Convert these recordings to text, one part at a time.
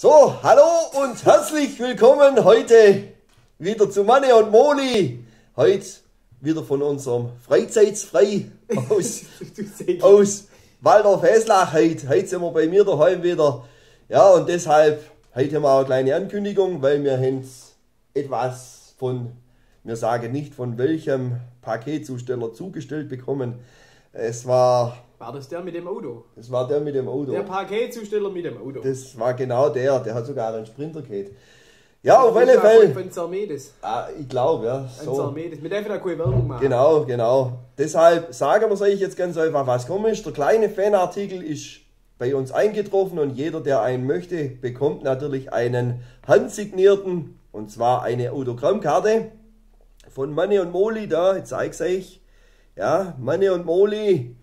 So, hallo und herzlich willkommen heute wieder zu Manne und Moli. Heute wieder von unserem Freizeitsfrei aus, aus Waldorf Heslach. Heute, heute sind wir bei mir daheim wieder. Ja, und deshalb, heute haben wir auch eine kleine Ankündigung, weil wir haben etwas von, wir sagen nicht von welchem Paketzusteller zugestellt bekommen. Es war war das der mit dem Auto? Das war der mit dem Auto. Der Paketzusteller mit dem Auto. Das war genau der. Der hat sogar einen Sprinter gehabt. Ja, auf alle Fälle. Von Zarmedes. Ah, ich glaube, ja. So. Ein Zarmedes. Mit dem wir keine Werbung machen. Genau, genau. Deshalb sagen wir es euch jetzt ganz einfach, was komisch. Der kleine Fanartikel ist bei uns eingetroffen und jeder, der einen möchte, bekommt natürlich einen handsignierten und zwar eine Autogrammkarte von Manne und Moli da. Jetzt zeige ich es euch. Ja, Manne und Moli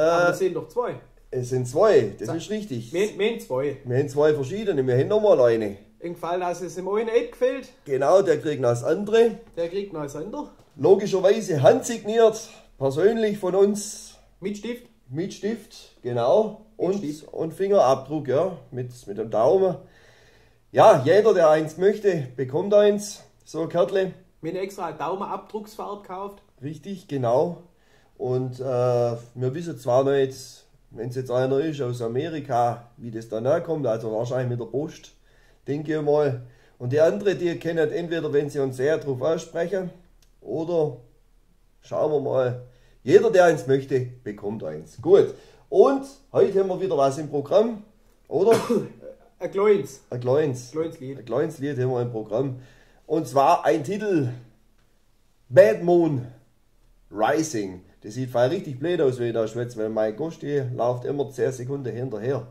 aber es sind doch zwei. Es sind zwei, das ist richtig. Wir, wir haben zwei. Wir haben zwei verschiedene, wir haben nochmal eine. Im Fall, dass es im einen nicht gefällt. Genau, der kriegt noch das andere. Der kriegt noch das andere. Logischerweise handsigniert, persönlich von uns. Mit Stift. Mit Stift, genau. Mit und, Stift. und Fingerabdruck, ja, mit, mit dem Daumen. Ja, jeder, der eins möchte, bekommt eins. So, Kärtle. Wir haben extra Daumenabdrucksfarbe gekauft. Richtig, genau. Und äh, wir wissen zwar nicht, wenn es jetzt einer ist aus Amerika, wie das dann kommt, also wahrscheinlich mit der Post, denke ich mal. Und die andere, die kennen entweder, wenn sie uns sehr darauf aussprechen, oder schauen wir mal. Jeder, der eins möchte, bekommt eins. Gut. Und heute haben wir wieder was im Programm, oder? Ein kleines. Ein kleines. Kleines Lied. Ein kleines Lied haben wir im Programm. Und zwar ein Titel Bad Moon Rising. Das sieht voll richtig blöd aus, wie ich da schwätze, weil mein Gast hier läuft immer 10 Sekunden hinterher.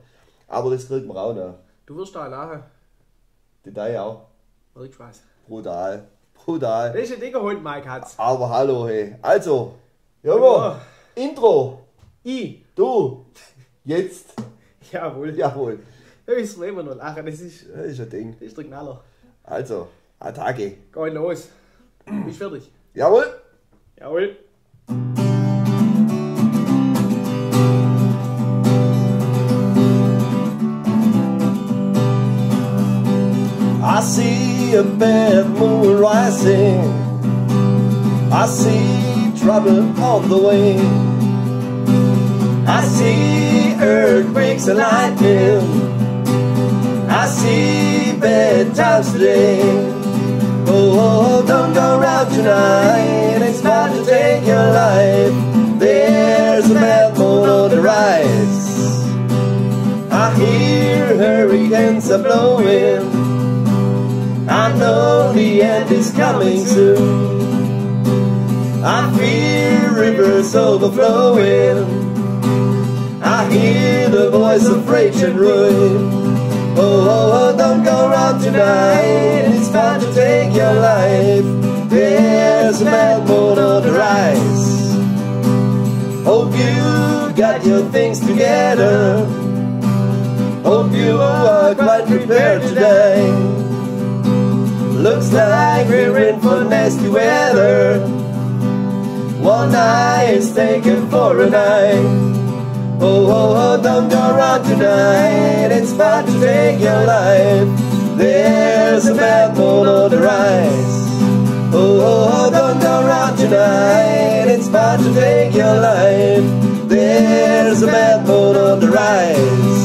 Aber das kriegt man auch noch. Du wirst da lachen. Detail auch. Wirklich Spaß. Brutal. Brutal. Welche Dinge heute Mike hat's? Aber hallo, hey. Also, Junge, Intro. I. Du. Jetzt. Jawohl. Jawohl. Ja, ich soll immer noch lachen. Das ist, das ist ein Ding. Das ist der Knaller. Also, Attacke. Geh los. Bist fertig? Jawohl. Jawohl. See a bad moon rising. I see trouble on the way. I see earthquakes and lightning. I see bad times today. Oh, oh, don't go around tonight. It's about to take your life. There's a bad moon on the rise. I hear hurricanes are blowing. I know the end is coming soon. I feel rivers overflowing. I hear the voice of rage and ruin. Oh, oh, oh, don't go wrong tonight. It's about to take your life. There's a bad moon on the rise. Hope you got your things together. Hope you are quite prepared today. Looks like we're in for nasty weather. One eye is taken for a night. Oh, oh, oh, don't go around tonight. It's about to take your life. There's a bad moon on the rise. Oh, oh, oh, don't go around tonight. It's about to take your life. There's a bad moon on the rise.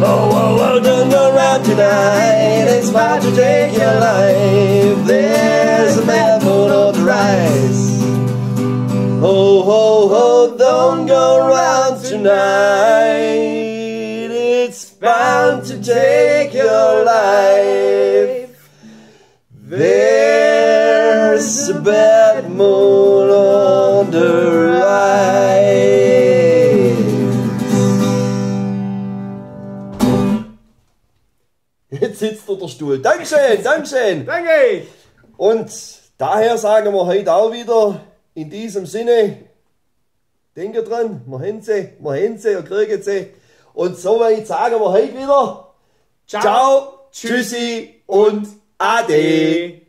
Oh, oh, oh, don't go around tonight. It's about to take your life. There's a moon on the rise. Oh, oh, oh, don't go around tonight. It's bound to take your life. There's a bad moon on the Jetzt sitzt unter Stuhl. Dankeschön, Dankeschön. Danke. Und daher sagen wir heute auch wieder in diesem Sinne, denke dran, wir haben sie, wir haben sie, ihr kriegt sie. Und soweit sagen wir heute wieder, ciao, ciao tschüssi und ade.